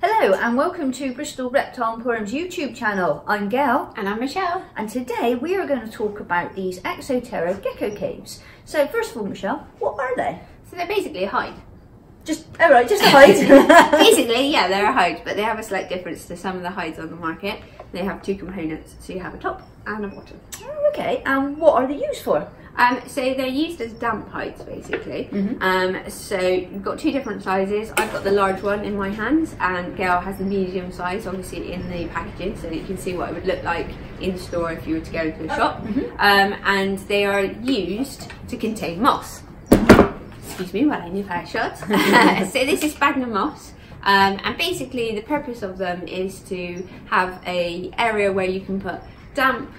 Hello and welcome to Bristol Reptile Emporium's YouTube channel. I'm Gail And I'm Michelle. and today we are going to talk about these Exo Terra gecko caves. So first of all Michelle, what are they? So they're basically a hide. Just, oh right, just a hide. basically, yeah, they're a hide, but they have a slight difference to some of the hides on the market. They have two components, so you have a top and a bottom. oh, okay, and what are they used for? Um, so they're used as damp hides, basically. Mhm. Um, so you've got two different sizes. I've got the large one in my hands, and Gail has the medium size, obviously in the packaging, so that you can see what it would look like in store if you were to go into a shop. Mhm. Um, and they are used to contain moss. Excuse me while I out a shot. so this is sphagnum moss. Um, and basically the purpose of them is to have a area where you can put damp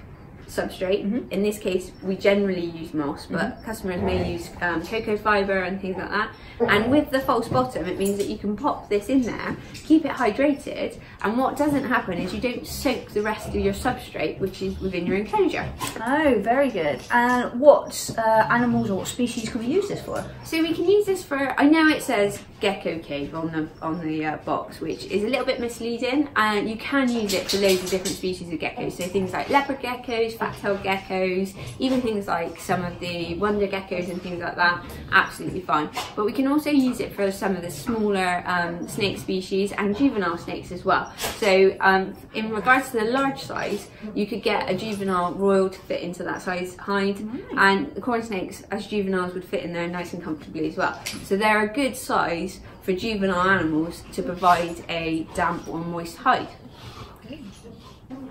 substrate. Mhm. In this case, we generally use moss, but customers may use um, cocoa fibre and things like that. And with the false bottom, it means that you can pop this in there, keep it hydrated, and what doesn't happen is you don't soak the rest of your substrate, which is within your enclosure. Oh, very good. And what uh, animals or what species can we use this for? So we can use this for. I know it says gecko cave on the on the uh, box, which is a little bit misleading. And you can use it for loads of different species of geckos. So things like leopard geckos, fat-tailed geckos, even things like some of the wonder geckos and things like that. Absolutely fine. But we can also use it for some of the smaller um, snake species and juvenile snakes as well. So um, in regards to the large size, you could get a juvenile royal to fit into that size hide, and the corn snakes as juveniles would fit in there nice and comfortably as well. So they're a good size for juvenile animals to provide a damp or moist hide.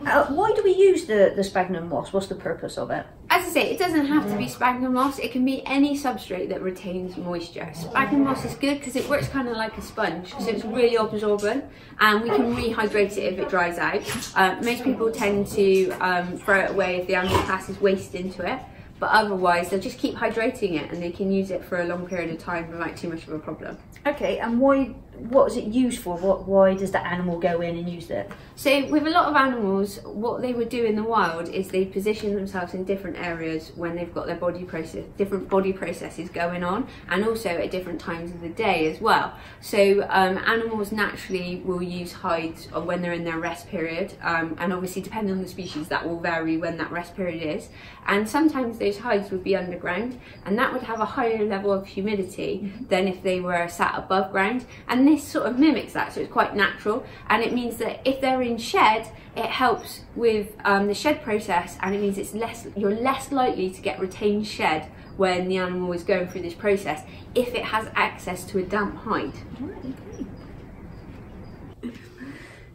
Uh, why do we use the, the sphagnum moss? What's the purpose of it? As I say, it doesn't have to be sphagnum moss. It can be any substrate that retains moisture. Sphagnum moss is good because it works kind of like a sponge, so it's really absorbent, and we can rehydrate it if it dries out. Uh, most people tend to um, throw it away if the animal passes waste into it, but otherwise they'll just keep hydrating it, and they can use it for a long period of time without too much of a problem. Okay, and why? What is it used for? What? Why does the animal go in and use it? So with a lot of animals, what they would do in the wild is they position themselves in different areas when they've got their body process, different body processes going on, and also at different times of the day as well. So um, animals naturally will use hides when they're in their rest period, um, and obviously depending on the species, that will vary when that rest period is. And sometimes those hides would be underground, and that would have a higher level of humidity than if they were sat above ground. And this sort of mimics that, so it's quite natural, and it means that if they're in shed, it helps with um, the shed process, and it means it's less you're less likely to get retained shed when the animal is going through this process if it has access to a damp hide.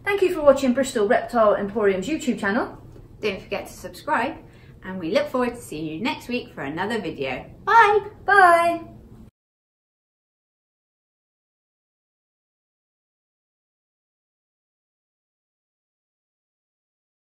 Thank you for watching Bristol Reptile Emporium's YouTube channel. Don't forget to subscribe, and we look forward to seeing you next week for another video. Bye! Bye!